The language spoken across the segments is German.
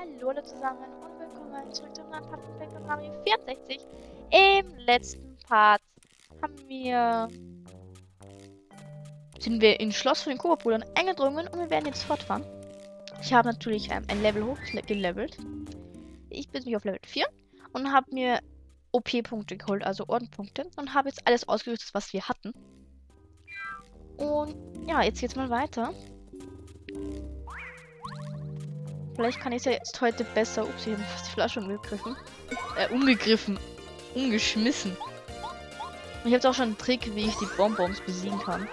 Hallo alle zusammen und willkommen zurück zu einem Part von Paper Mario 64. Im letzten Part haben wir sind wir ins Schloss von den Koba-Brüdern eingedrungen und wir werden jetzt fortfahren. Ich habe natürlich ähm, ein Level hoch gelevelt. Ich bin mich auf Level 4 und habe mir OP-Punkte geholt, also Ordenpunkte und habe jetzt alles ausgerüstet, was wir hatten. Und ja, jetzt geht's mal weiter. Vielleicht kann ich es ja jetzt heute besser. Ups, ich habe fast die Flasche umgegriffen. Äh, umgegriffen. Umgeschmissen. Und ich habe auch schon einen Trick, wie ich die Bonbons besiegen kann.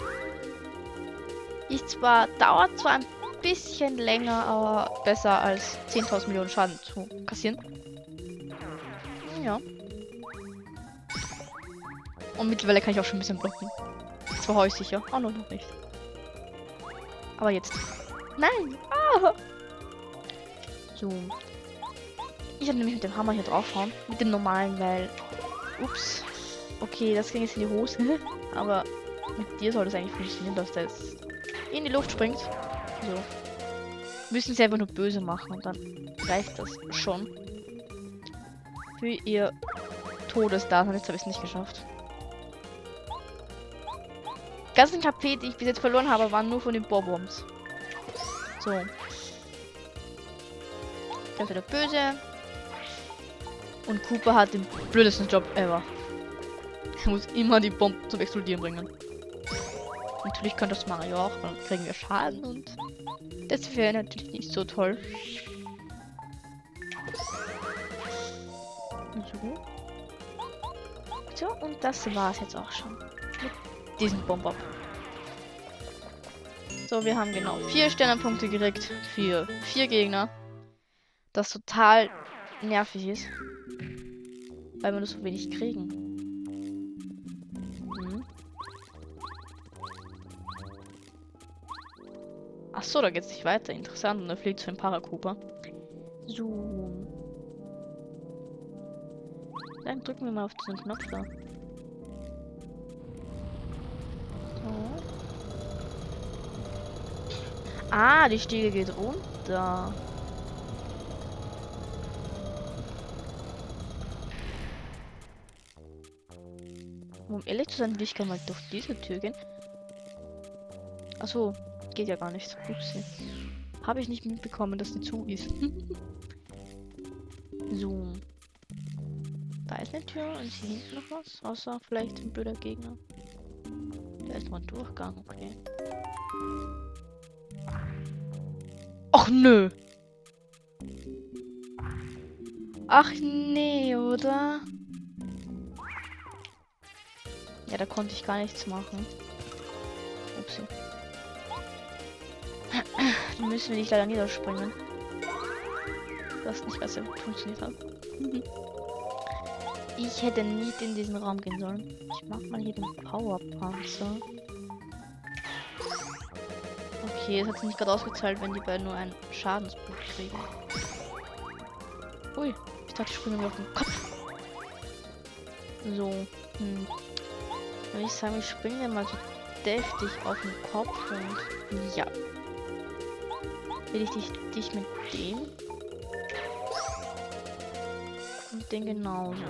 Ich zwar, dauert zwar ein bisschen länger, aber besser als 10.000 Millionen Schaden zu kassieren. Ja. Und mittlerweile kann ich auch schon ein bisschen blocken. Zwar sicher, auch noch nicht. Aber jetzt. Nein! Ah! So. Ich habe nämlich mit dem Hammer hier draufhauen. Mit dem normalen, weil. Ups. Okay, das ging jetzt in die Hose. Aber mit dir soll das eigentlich funktionieren, dass das in die Luft springt. So. Müssen sie einfach nur böse machen und dann reicht das schon. Für ihr Todesdasein. Jetzt habe ich es nicht geschafft. Die ganzen KP, die ich bis jetzt verloren habe, waren nur von den Bobombs. So. Der ist wieder böse. Und Cooper hat den blödesten Job ever. Er muss immer die Bomben zum Explodieren bringen. Natürlich kann das Mario auch, dann kriegen wir Schaden und das wäre natürlich nicht so toll. So. Und das war es jetzt auch schon. Mit diesem Bomb-Up. So, wir haben genau vier Sternepunkte gekriegt für vier Gegner das total nervig ist. Weil wir nur so wenig kriegen. Hm. Ach so, da geht's nicht weiter. Interessant. Und da fliegt so ein Parakuper. So. Dann drücken wir mal auf diesen Knopf da. So. Ah, die Stiege geht runter. Um ehrlich zu sein, will ich gerne mal durch diese Tür gehen. Achso, geht ja gar nicht. Upsi. Habe ich nicht mitbekommen, dass die zu ist. so. Da ist eine Tür und hier hinten noch was. Außer vielleicht ein blöder Gegner. Da ist mal ein Durchgang, okay. Ach nö. Ach nee, oder? Ja, da konnte ich gar nichts machen. Upsi. Die müssen wir nicht leider niederspringen. Das nicht besser funktioniert hat. ich hätte nicht in diesen Raum gehen sollen. Ich mach mal hier den Powerpanzer. Okay, es hat sich nicht gerade ausgezahlt, wenn die beiden nur einen Schadenspunkt kriegen. Ui, ich dachte, ich springe mir auf den Kopf. So, hm. Würde ich sagen, ich springe mal so deftig auf den Kopf und ja. Will ich dich, dich mit dem? Und den genauso.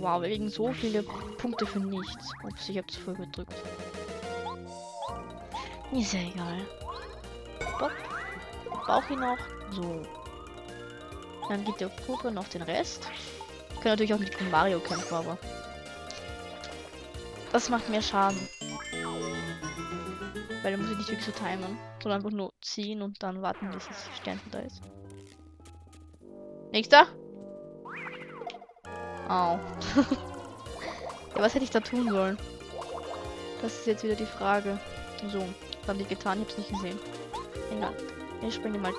Wow, wir kriegen so viele Punkte für nichts. Ups, ich hab's voll gedrückt. Ist ja egal. Bob. Bauch ihn noch. So. Dann geht der Puppe noch den Rest. Wir können natürlich auch mit Mario kämpfen, aber das macht mehr Schaden. Weil da muss ich nicht wirklich so timen. Sondern einfach nur ziehen und dann warten, bis das Sternchen da ist. Nächster. Au. ja, was hätte ich da tun sollen? Das ist jetzt wieder die Frage. So, was haben die getan? Ich hab's nicht gesehen. Egal. Ich springe mal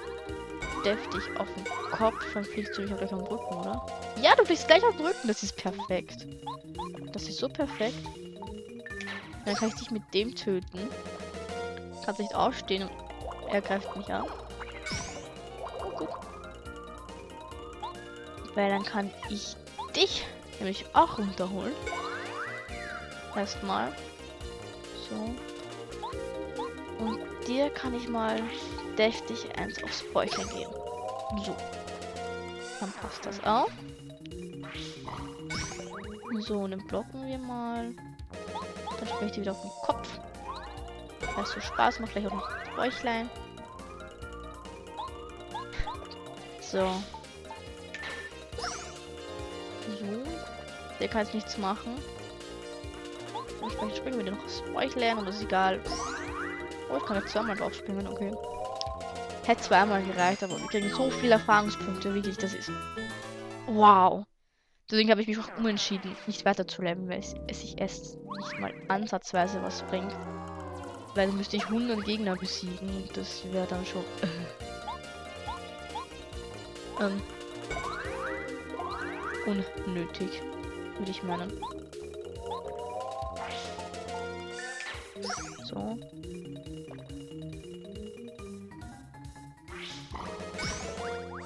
deftig auf den Kopf. Dann fliegst du dich auch gleich am Rücken, oder? Ja, du fliegst gleich auf den Rücken. Das ist perfekt. Das ist so perfekt. Dann kann ich dich mit dem töten. Kannst nicht aufstehen und er greift mich an. Gut. Weil dann kann ich dich nämlich auch runterholen. Erstmal. So. Und dir kann ich mal deftig eins aufs Bäuchlein geben. So. Dann passt das auch. So, und dann blocken wir mal. Dann spreche ich die wieder auf den Kopf. Es so Spaß macht, gleich auch noch das Bäuchlein. So. So. Der kann jetzt nichts machen. Vielleicht springen wir den noch das Bäuchlein und das ist egal. Oh, ich kann jetzt zweimal drauf springen, okay. Hätte zweimal gereicht, aber wir kriegen so viele Erfahrungspunkte, wirklich, das ist. Wow. Deswegen habe ich mich auch umentschieden, nicht weiter zu leben, weil es, sich erst nicht mal ansatzweise was bringt. Weil dann müsste ich 100 Gegner besiegen und das wäre dann schon. Äh, ähm, unnötig, würde ich meinen. So.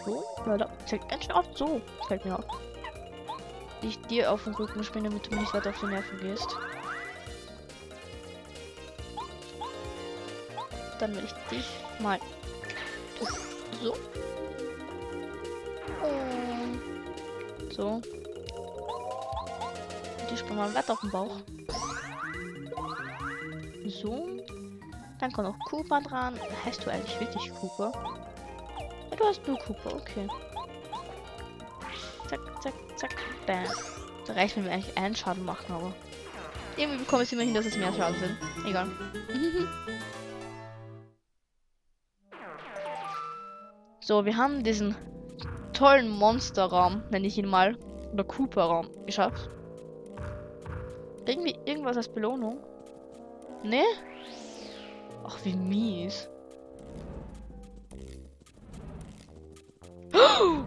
So, Leute, ganz schön oft so, fällt mir auf ich dir auf den Rücken springe, damit du nicht weiter auf die Nerven gehst. Dann will ich dich mal so. Und so. Und die springen mal weiter auf den Bauch. So. Dann kommt noch Cooper dran. Heißt du eigentlich wirklich Cooper? Du hast nur Cooper, okay. Zack, zack, zack. Bam. Da reicht, wenn wir eigentlich einen Schaden machen, aber. Irgendwie bekomme ich es immer hin, dass es mehr Schaden sind. Egal. so, wir haben diesen tollen Monsterraum, nenne ich ihn mal. Oder Cooper-Raum geschafft. Irgendwie irgendwas als Belohnung? Ne? Ach, wie mies. Oh!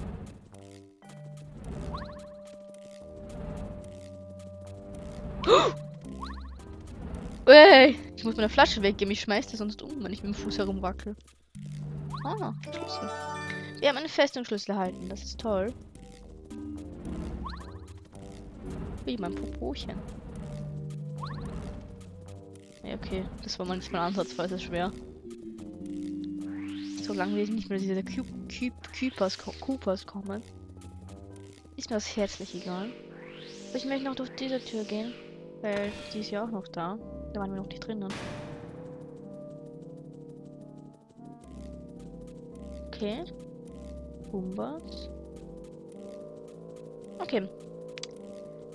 Ey, ich muss meine Flasche weggeben. Ich schmeiß die sonst um, wenn ich mit dem Fuß herumwackel. Ah, Schlüssel. Wir haben einen Festungsschlüssel erhalten. Das ist toll. Wie mein Popochen. Ja, okay. Das war manchmal ansatzweise schwer. Solange wir nicht mehr diese Coopers, Coopers kommen, ist mir das herzlich egal. Ich möchte noch durch diese Tür gehen. Weil die ist ja auch noch da. Da waren wir noch nicht drinnen. Okay. Gumbas. Okay.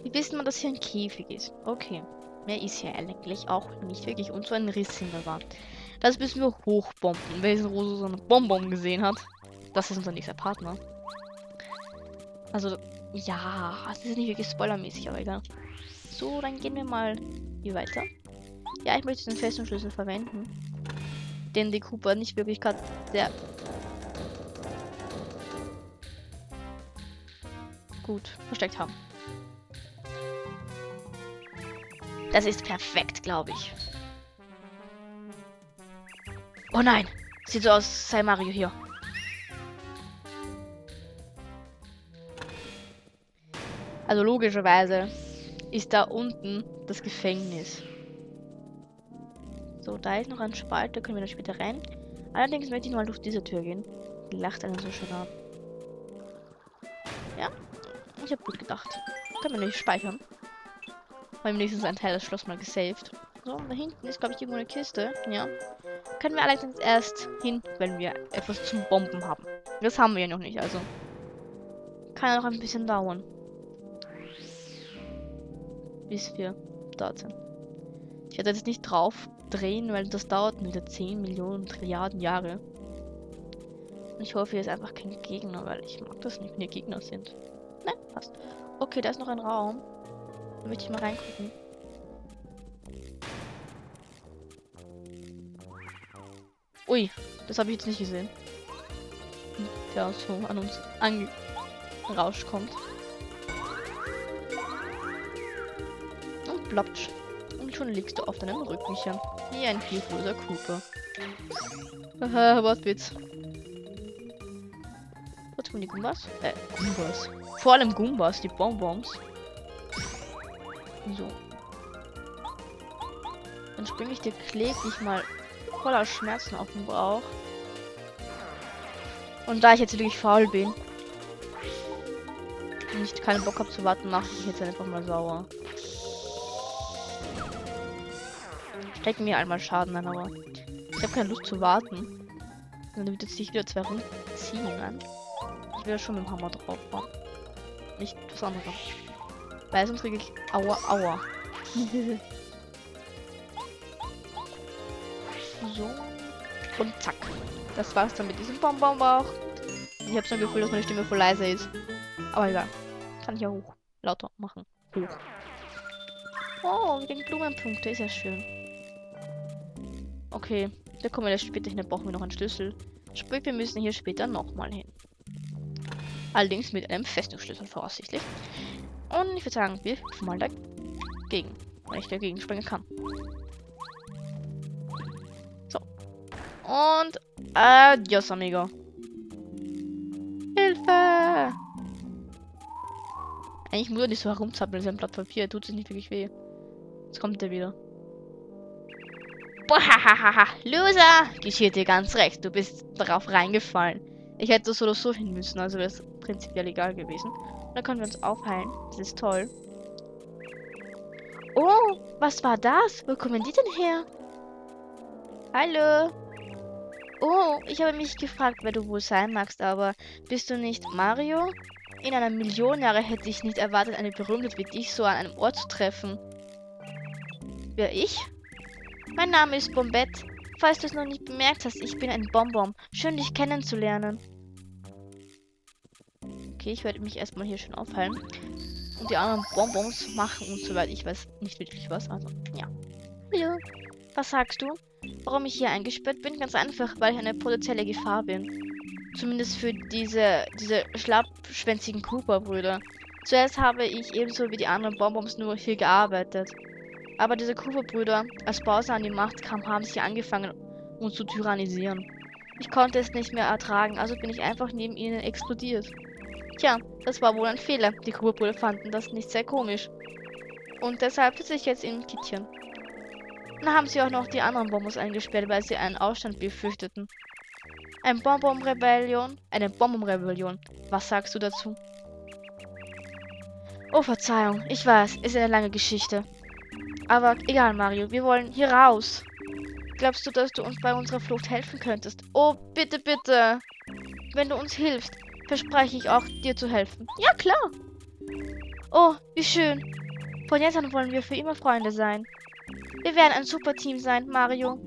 Wir wissen mal, dass hier ein Käfig ist. Okay. Mehr ist hier eigentlich auch nicht wirklich. Und so ein Riss in der Wand. Das müssen wir hochbomben. Wer diesen so eine Bonbon gesehen hat, das ist unser nächster Partner. Also, ja, das ist nicht wirklich spoilermäßig, aber egal. So, dann gehen wir mal hier weiter. Ja, ich möchte den festen Schlüssel verwenden. Den die Cooper nicht wirklich gerade sehr gut versteckt haben. Das ist perfekt, glaube ich. Oh nein! Sieht so aus, sei Mario hier. Also logischerweise ist da unten das Gefängnis. So, da ist noch ein Spalt, da können wir dann später rein. Allerdings möchte ich mal durch diese Tür gehen. Die lacht einen so schön ab. Ja, ich habe gut gedacht. Können wir nicht speichern. Weil wenigstens ein Teil des Schloss mal gesaved. So, da hinten ist, glaube ich, irgendwo eine Kiste. Ja. Können wir allerdings erst hin, wenn wir etwas zum Bomben haben. Das haben wir ja noch nicht, also. Kann ja noch ein bisschen dauern bis wir dort sind. Ich werde jetzt nicht drauf drehen, weil das dauert wieder 10 Millionen Trilliarden Jahre. Und ich hoffe, hier ist einfach kein Gegner, weil ich mag das nicht, wenn hier Gegner sind. Nein, passt. Okay, da ist noch ein Raum. Da möchte ich mal reingucken. Ui, das habe ich jetzt nicht gesehen. Der so an uns angerauscht kommt. Ploppt. Und schon liegst du auf deinem Rückenchen. Wie ein hilfloser Cooper. Haha, was Witz. Was kommen die Gumbas? Äh, Gumbas. Vor allem Gumbas, die Bonbons. So. Dann springe ich dir kläglich mal voller Schmerzen auf den Bauch. Und da ich jetzt wirklich faul bin und ich keinen Bock habe zu warten, mache ich jetzt einfach mal sauer. Stecken mir einmal Schaden an, aber ich habe keine Lust zu warten. Dann wird jetzt sich wieder zwei rumziehen an. Ich will schon mit dem Hammer drauf machen. Nicht was anderes. Weil sonst kriege ich Aua, Aua. so. Und zack. Das war's dann mit diesem Bonbonbauch. Ich habe so ein Gefühl, dass meine Stimme voll leise ist. Aber egal. Kann ich ja hoch. Lauter machen. Hoch. Oh, wegen Blumenpunkte. Ist ja schön. Okay. Da kommen wir später hin. Da brauchen wir noch einen Schlüssel. Sprich, wir müssen hier später nochmal hin. Allerdings mit einem Festungsschlüssel voraussichtlich. Und ich würde sagen, wir mal dagegen. Weil ich dagegen springen kann. So. Und adios, amigo. Hilfe! Eigentlich muss er nicht so herumzappeln, sein Blatt Papier. Er tut sich nicht wirklich weh. Jetzt kommt er wieder. Boah, Loser! Geschieht dir ganz recht. Du bist darauf reingefallen. Ich hätte so oder so hin müssen, also wäre es prinzipiell egal gewesen. Dann können wir uns aufheilen. Das ist toll. Oh, was war das? Wo kommen die denn her? Hallo? Oh, ich habe mich gefragt, wer du wohl sein magst, aber bist du nicht Mario? In einer Million Jahre hätte ich nicht erwartet, eine Berühmtheit wie dich so an einem Ort zu treffen. Wer ich? Mein Name ist Bombette. Falls du es noch nicht bemerkt hast, ich bin ein Bonbon. Schön, dich kennenzulernen. Okay, ich werde mich erstmal hier schön aufheilen. Und die anderen Bonbons machen und soweit ich weiß nicht wirklich was. Also, ja. Hallo. Was sagst du? Warum ich hier eingesperrt bin? Ganz einfach, weil ich eine potenzielle Gefahr bin. Zumindest für diese, diese schlappschwänzigen Cooper-Brüder. Zuerst habe ich ebenso wie die anderen Bonbons nur hier gearbeitet. Aber diese Cooper-Brüder, als Bowser an die Macht kam, haben sie angefangen, uns zu tyrannisieren. Ich konnte es nicht mehr ertragen, also bin ich einfach neben ihnen explodiert. Tja, das war wohl ein Fehler. Die Cooper-Brüder fanden das nicht sehr komisch. Und deshalb sitze ich jetzt im Kittchen. Dann haben sie auch noch die anderen Bonbons eingesperrt, weil sie einen Aufstand befürchteten. Ein Bonbon-Rebellion? Eine Bonbon-Rebellion. Was sagst du dazu? Oh, Verzeihung. Ich weiß, ist eine lange Geschichte. Aber egal, Mario, wir wollen hier raus. Glaubst du, dass du uns bei unserer Flucht helfen könntest? Oh, bitte, bitte. Wenn du uns hilfst, verspreche ich auch, dir zu helfen. Ja, klar. Oh, wie schön. Von jetzt an wollen wir für immer Freunde sein. Wir werden ein super Team sein, Mario.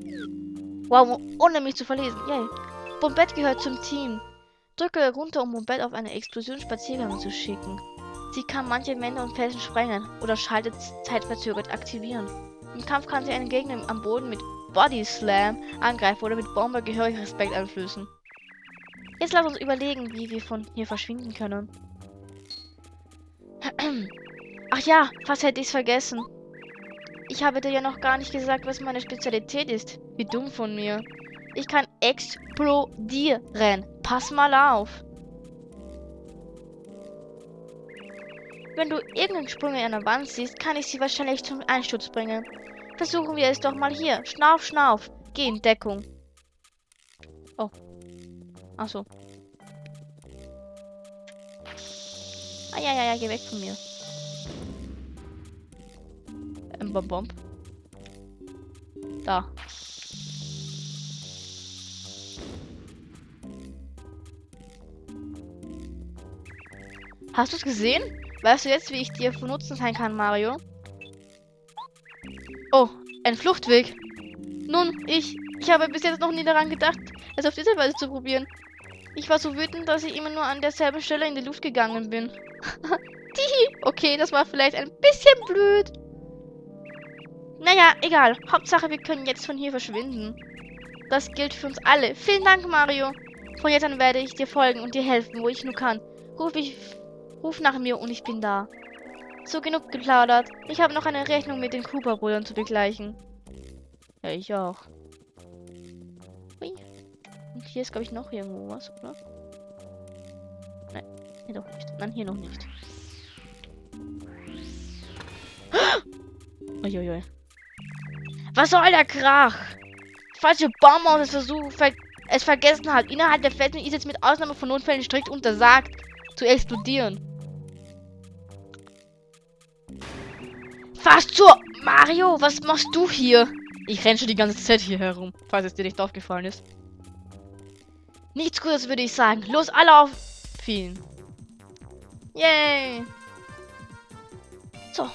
Wow, ohne mich zu verlesen. Yay. Bombett gehört zum Team. Drücke runter, um Bombett auf eine Explosion Spaziergang zu schicken. Sie kann manche Wände und Felsen sprengen oder schaltet zeitverzögert aktivieren. Im Kampf kann sie einen Gegner am Boden mit Body Slam angreifen oder mit Bombe gehörig Respekt einflößen. Jetzt lass uns überlegen, wie wir von hier verschwinden können. Ach ja, fast hätte ich es vergessen. Ich habe dir ja noch gar nicht gesagt, was meine Spezialität ist. Wie dumm von mir. Ich kann explodieren. Pass mal auf. Wenn du irgendeinen Sprung in einer Wand siehst, kann ich sie wahrscheinlich zum Einsturz bringen. Versuchen wir es doch mal hier. Schnauf, schnauf. Geh in Deckung. Oh. Achso. Ah, ja, ja, ja, geh weg von mir. Ähm, Bomb, Bomb. Da. Hast du es gesehen? Weißt du jetzt, wie ich dir von Nutzen sein kann, Mario? Oh, ein Fluchtweg. Nun, ich, ich habe bis jetzt noch nie daran gedacht, es auf diese Weise zu probieren. Ich war so wütend, dass ich immer nur an derselben Stelle in die Luft gegangen bin. Okay, das war vielleicht ein bisschen blöd. Naja, egal. Hauptsache, wir können jetzt von hier verschwinden. Das gilt für uns alle. Vielen Dank, Mario. Von jetzt an werde ich dir folgen und dir helfen, wo ich nur kann. Ruf mich Ruf nach mir und ich bin da. So genug geplaudert. Ich habe noch eine Rechnung mit den Cooper-Brüdern zu begleichen. Ja, ich auch. Und hier ist, glaube ich, noch irgendwo was, oder? Nein, hier doch nicht. Nein, hier noch nicht. Uiuiui. Was soll der Krach? Falls ihr Baum aus Versuch es vergessen hat. Innerhalb der Felsen ist jetzt mit Ausnahme von Notfällen strikt untersagt, zu explodieren. Fast so! Mario, was machst du hier? Ich renn schon die ganze Zeit hier herum, falls es dir nicht aufgefallen ist. Nichts Gutes würde ich sagen. Los, alle auf ihn. Yay! So.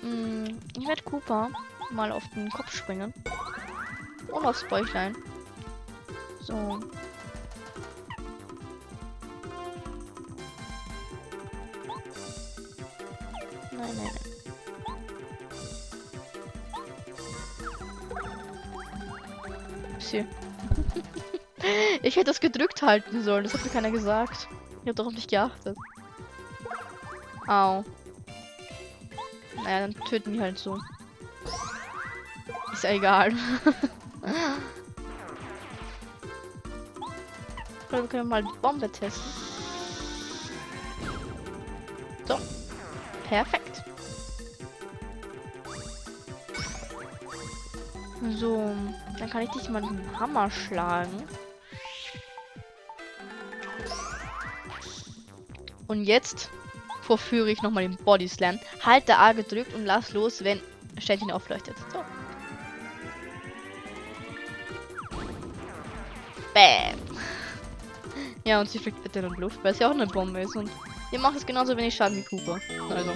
Hm, ich werde Cooper mal auf den Kopf springen. Und aufs Bäuchlein. So. Nein, nein, nein. Upsi. ich hätte das gedrückt halten sollen. Das hat mir keiner gesagt. Ich habe darauf nicht geachtet. Au. Naja, dann töten die halt so. Ist ja egal. Wir können mal die Bombe testen. So. Perfekt. So, dann kann ich dich mal mit dem Hammer schlagen. Und jetzt vorführe ich nochmal den Body Slam. Halte A gedrückt und lass los, wenn Ständchen aufleuchtet. So. Bam. Ja, und sie fliegt bitte in die Luft, weil ja auch eine Bombe ist. Und ihr macht es genauso wenig Schaden wie Cooper. Also.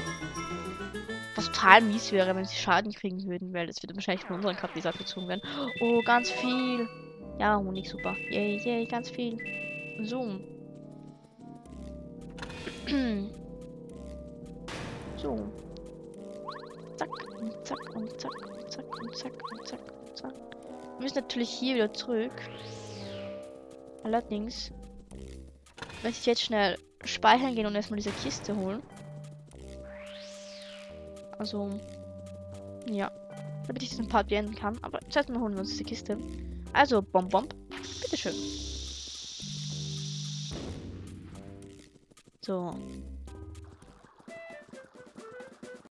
Total mies wäre, wenn sie Schaden kriegen würden, weil das wird wahrscheinlich von unseren Kapis abgezogen werden. Oh, ganz viel. Ja, Honig, super. Yay, yay, ganz viel. So. so. Zack und zack und zack und zack und zack und zack und zack. Wir müssen natürlich hier wieder zurück. Allerdings möchte ich jetzt schnell speichern gehen und erstmal diese Kiste holen. Also, ja. Damit ich diesen Part beenden kann. Aber zuerst mal holen wir uns diese Kiste. Also, Bomb Bomb. Bitteschön. So.